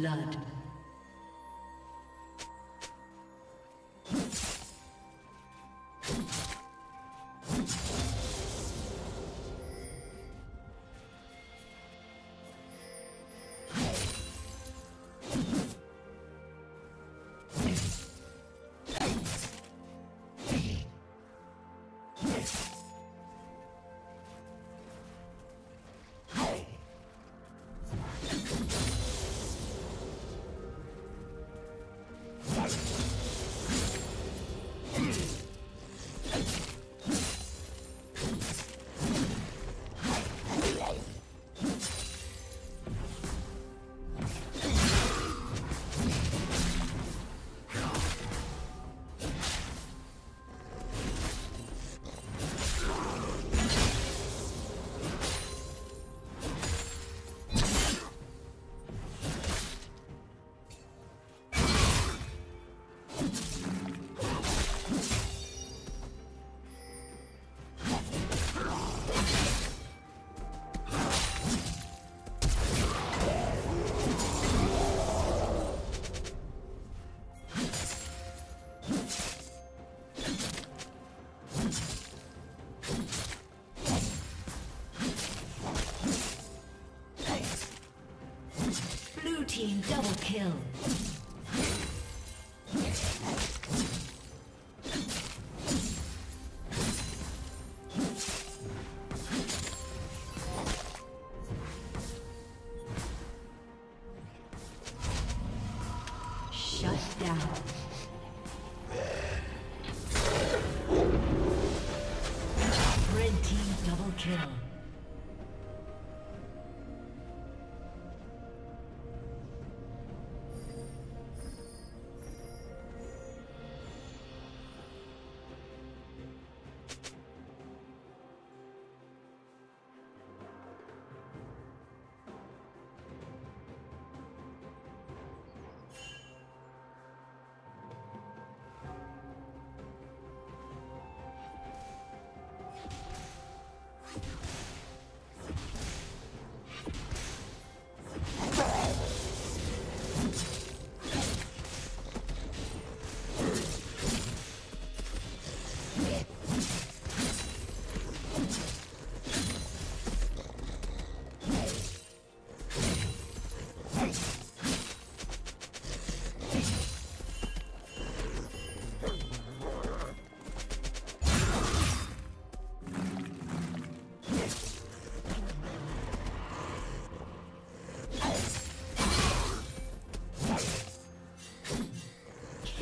blood. Team double kill.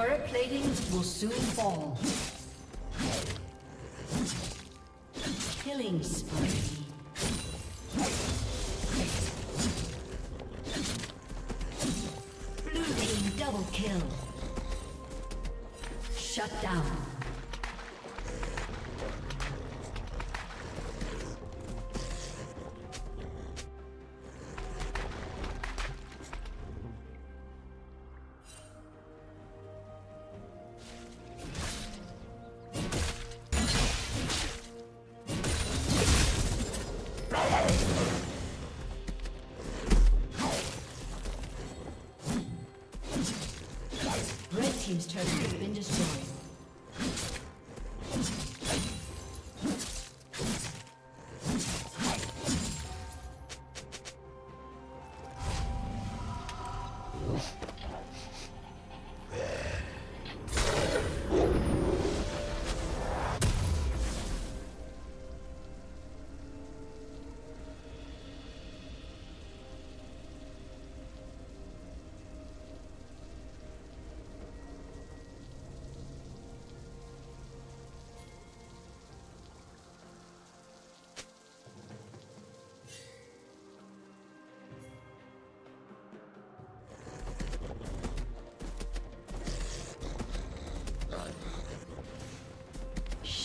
Turret plating will soon fall. Killing spree.